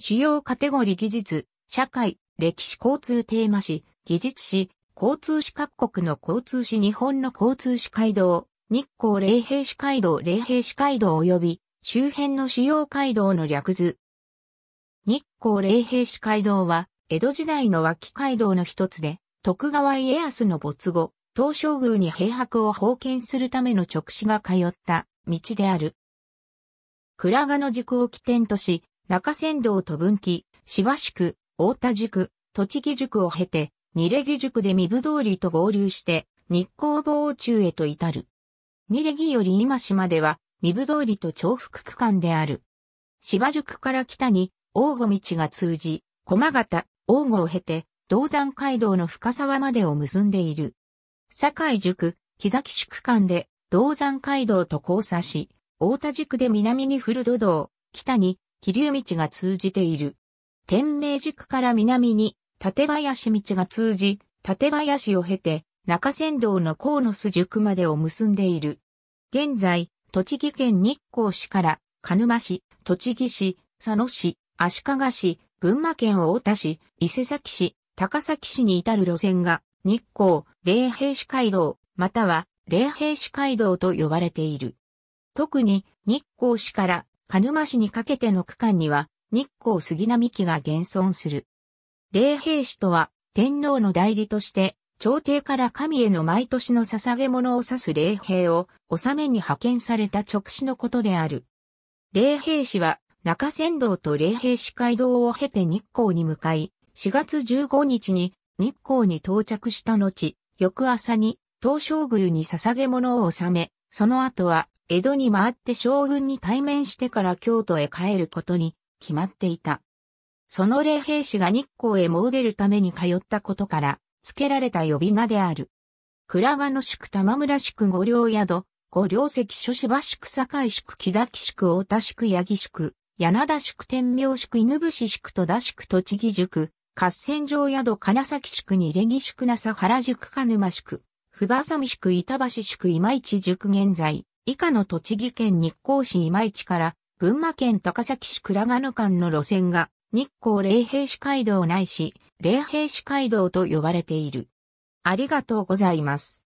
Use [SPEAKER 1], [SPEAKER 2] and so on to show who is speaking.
[SPEAKER 1] 主要カテゴリー技術、社会、歴史交通テーマ史、技術史、交通史各国の交通史日本の交通史街道、日光霊平史街道霊平史街道及び周辺の主要街道の略図。日光霊平史街道は江戸時代の脇街道の一つで、徳川家康の没後、東照宮に平白を封建するための直使が通った道である。倉賀の塾を起点とし、中山道と分岐、芝宿、大田塾、栃木塾を経て、二レギ塾で三部通りと合流して、日光防中へと至る。二レギより今島では、三部通りと重複区間である。芝宿から北に、大御道が通じ、駒形、大御を経て、銅山街道の深沢までを結んでいる。堺宿、木崎宿間で、銅山街道と交差し、大田宿で南に古土道、北に、気流道が通じている。天明宿から南に、立林道が通じ、立林を経て、中山道の河野巣宿までを結んでいる。現在、栃木県日光市から、鹿沼市、栃木市、佐野市、足利市、群馬県大田市、伊勢崎市、高崎市に至る路線が、日光、霊平市街道、または、霊平市街道と呼ばれている。特に、日光市から鹿沼市にかけての区間には、日光杉並木が現存する。霊兵士とは、天皇の代理として、朝廷から神への毎年の捧げ物を指す霊兵を、納めに派遣された直使のことである。霊兵士は、中山道と霊兵士街道を経て日光に向かい、4月15日に日光に到着した後、翌朝に東照宮に捧げ物を納め、その後は江戸に回って将軍に対面してから京都へ帰ることに決まっていた。その霊兵士が日光へ詣るために通ったことから、付けられた呼び名である。倉賀の宿玉村宿五両宿、五両石諸芝宿堺宿木崎宿大田宿八木宿、柳田宿天明宿犬伏宿戸田宿栃木宿、合戦場宿金崎宿にレギ宿那佐原宿鹿沼宿、不馬佐美宿板橋宿今市宿現在、以下の栃木県日光市今市から群馬県高崎市倉賀野間の路線が日光霊平市街道ないし、霊平市街道と呼ばれている。ありがとうございます。